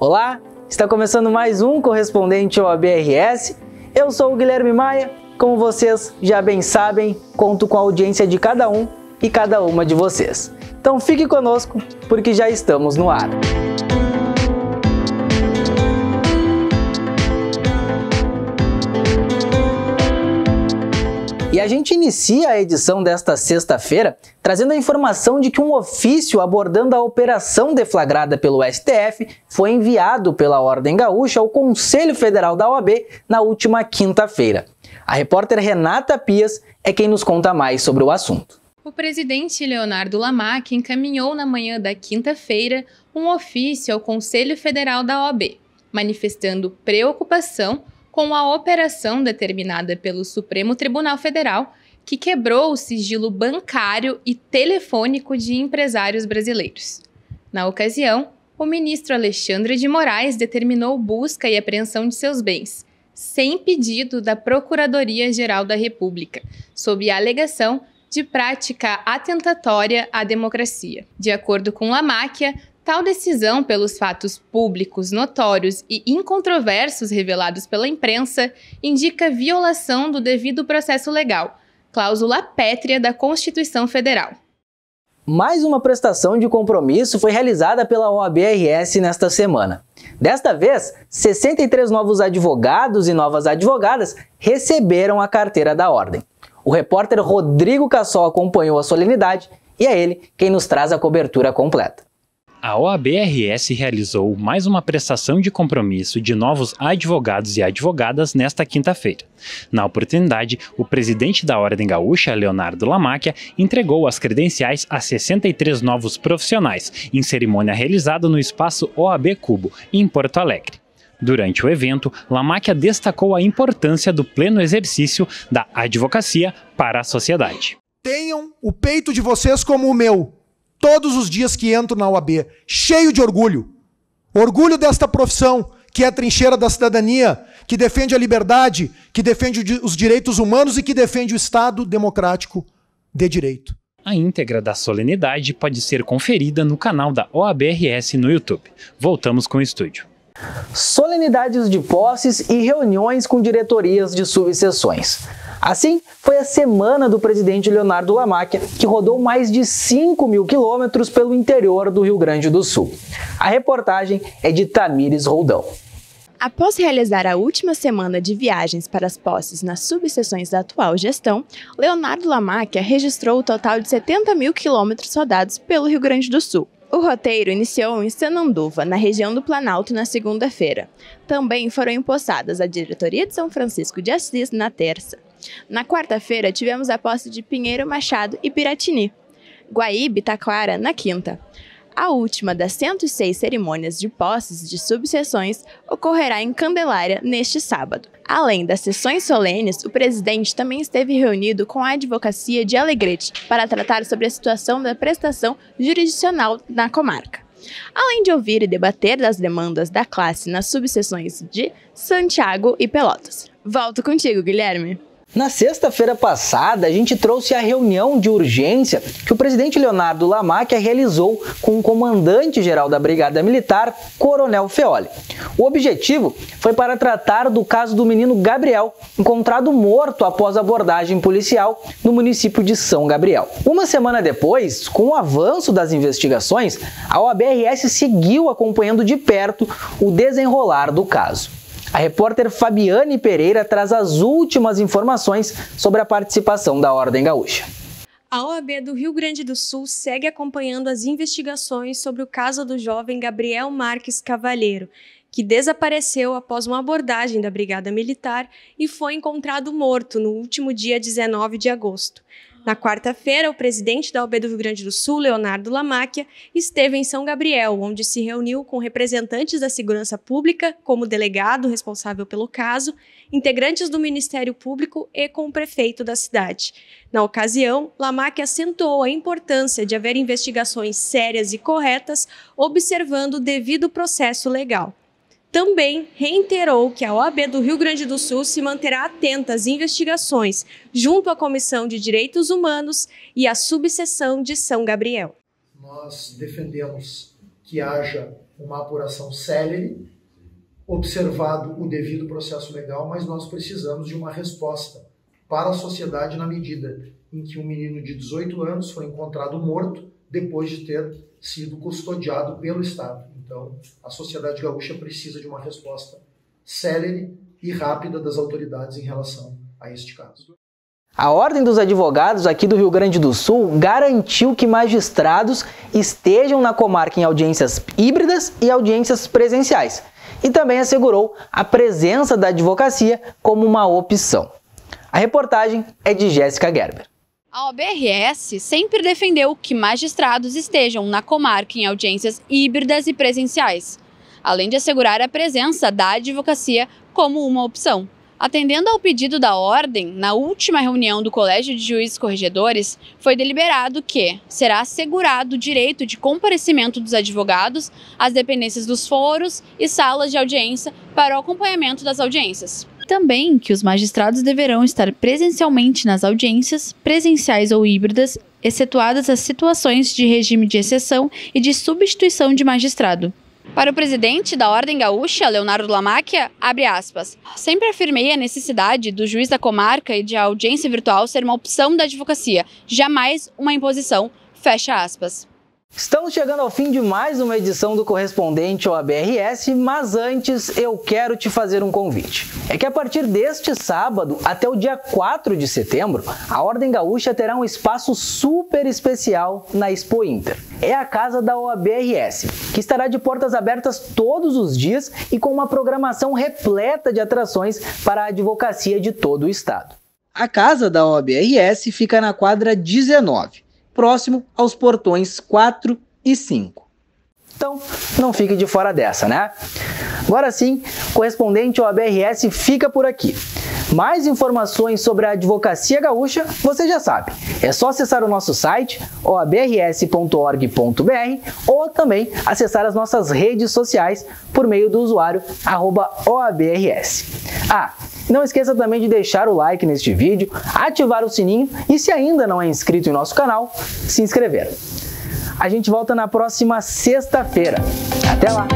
Olá, está começando mais um correspondente ao ABRS. Eu sou o Guilherme Maia. Como vocês já bem sabem, conto com a audiência de cada um e cada uma de vocês. Então fique conosco, porque já estamos no ar. E a gente inicia a edição desta sexta-feira trazendo a informação de que um ofício abordando a operação deflagrada pelo STF foi enviado pela Ordem Gaúcha ao Conselho Federal da OAB na última quinta-feira. A repórter Renata Pias é quem nos conta mais sobre o assunto. O presidente Leonardo Lamac encaminhou na manhã da quinta-feira um ofício ao Conselho Federal da OAB, manifestando preocupação com a operação determinada pelo Supremo Tribunal Federal, que quebrou o sigilo bancário e telefônico de empresários brasileiros. Na ocasião, o ministro Alexandre de Moraes determinou busca e apreensão de seus bens, sem pedido da Procuradoria-Geral da República, sob a alegação de prática atentatória à democracia. De acordo com Lamáquia, Tal decisão, pelos fatos públicos, notórios e incontroversos revelados pela imprensa, indica violação do devido processo legal, cláusula pétrea da Constituição Federal. Mais uma prestação de compromisso foi realizada pela OABRS nesta semana. Desta vez, 63 novos advogados e novas advogadas receberam a carteira da ordem. O repórter Rodrigo Cassol acompanhou a solenidade e é ele quem nos traz a cobertura completa. A OABRS realizou mais uma prestação de compromisso de novos advogados e advogadas nesta quinta-feira. Na oportunidade, o presidente da Ordem Gaúcha, Leonardo Lamáquia, entregou as credenciais a 63 novos profissionais, em cerimônia realizada no espaço OAB Cubo, em Porto Alegre. Durante o evento, Lamáquia destacou a importância do pleno exercício da advocacia para a sociedade. Tenham o peito de vocês como o meu todos os dias que entro na UAB, cheio de orgulho. Orgulho desta profissão, que é a trincheira da cidadania, que defende a liberdade, que defende os direitos humanos e que defende o Estado democrático de direito. A íntegra da solenidade pode ser conferida no canal da OABRS no YouTube. Voltamos com o estúdio. Solenidades de posses e reuniões com diretorias de subseções. Assim, foi a semana do presidente Leonardo Lamáquia, que rodou mais de 5 mil quilômetros pelo interior do Rio Grande do Sul. A reportagem é de Tamires Roldão. Após realizar a última semana de viagens para as posses nas subseções da atual gestão, Leonardo Lamáquia registrou o total de 70 mil quilômetros rodados pelo Rio Grande do Sul. O roteiro iniciou em Sananduva, na região do Planalto, na segunda-feira. Também foram empossadas a diretoria de São Francisco de Assis na terça. Na quarta-feira, tivemos a posse de Pinheiro Machado e Piratini. Guaíba e Taquara, na quinta. A última das 106 cerimônias de posses de subseções ocorrerá em Candelária neste sábado. Além das sessões solenes, o presidente também esteve reunido com a advocacia de Alegrete para tratar sobre a situação da prestação jurisdicional na comarca. Além de ouvir e debater das demandas da classe nas subseções de Santiago e Pelotas. Volto contigo, Guilherme. Na sexta-feira passada, a gente trouxe a reunião de urgência que o presidente Leonardo Lamacchia realizou com o comandante-geral da Brigada Militar, Coronel Feoli. O objetivo foi para tratar do caso do menino Gabriel, encontrado morto após abordagem policial no município de São Gabriel. Uma semana depois, com o avanço das investigações, a OABRS seguiu acompanhando de perto o desenrolar do caso. A repórter Fabiane Pereira traz as últimas informações sobre a participação da Ordem Gaúcha. A OAB do Rio Grande do Sul segue acompanhando as investigações sobre o caso do jovem Gabriel Marques Cavalheiro, que desapareceu após uma abordagem da Brigada Militar e foi encontrado morto no último dia 19 de agosto. Na quarta-feira, o presidente da OB do Rio Grande do Sul, Leonardo Lamáquia, esteve em São Gabriel, onde se reuniu com representantes da segurança pública, como delegado responsável pelo caso, integrantes do Ministério Público e com o prefeito da cidade. Na ocasião, Lamáquia acentuou a importância de haver investigações sérias e corretas, observando o devido processo legal. Também reiterou que a OAB do Rio Grande do Sul se manterá atenta às investigações junto à Comissão de Direitos Humanos e à subseção de São Gabriel. Nós defendemos que haja uma apuração célere, observado o devido processo legal, mas nós precisamos de uma resposta para a sociedade na medida em que um menino de 18 anos foi encontrado morto depois de ter sido custodiado pelo Estado. Então, a sociedade gaúcha precisa de uma resposta célere e rápida das autoridades em relação a este caso. A Ordem dos Advogados aqui do Rio Grande do Sul garantiu que magistrados estejam na comarca em audiências híbridas e audiências presenciais e também assegurou a presença da advocacia como uma opção. A reportagem é de Jéssica Gerber. A OBRS sempre defendeu que magistrados estejam na comarca em audiências híbridas e presenciais, além de assegurar a presença da advocacia como uma opção. Atendendo ao pedido da ordem, na última reunião do Colégio de Juízes Corregedores, foi deliberado que será assegurado o direito de comparecimento dos advogados às dependências dos foros e salas de audiência para o acompanhamento das audiências também que os magistrados deverão estar presencialmente nas audiências, presenciais ou híbridas, excetuadas as situações de regime de exceção e de substituição de magistrado. Para o presidente da Ordem Gaúcha, Leonardo Lamáquia, abre aspas, sempre afirmei a necessidade do juiz da comarca e de audiência virtual ser uma opção da advocacia, jamais uma imposição, fecha aspas. Estamos chegando ao fim de mais uma edição do Correspondente OABRS, mas antes eu quero te fazer um convite. É que a partir deste sábado até o dia 4 de setembro, a Ordem Gaúcha terá um espaço super especial na Expo Inter. É a casa da OABRS, que estará de portas abertas todos os dias e com uma programação repleta de atrações para a advocacia de todo o estado. A casa da OABRS fica na quadra 19 próximo aos portões 4 e 5. Então, não fique de fora dessa, né? Agora sim, correspondente ao ABRS fica por aqui. Mais informações sobre a advocacia gaúcha, você já sabe. É só acessar o nosso site, oabrs.org.br, ou também acessar as nossas redes sociais por meio do usuário OABRS. Ah, não esqueça também de deixar o like neste vídeo, ativar o sininho e se ainda não é inscrito em nosso canal, se inscrever. A gente volta na próxima sexta-feira. Até lá!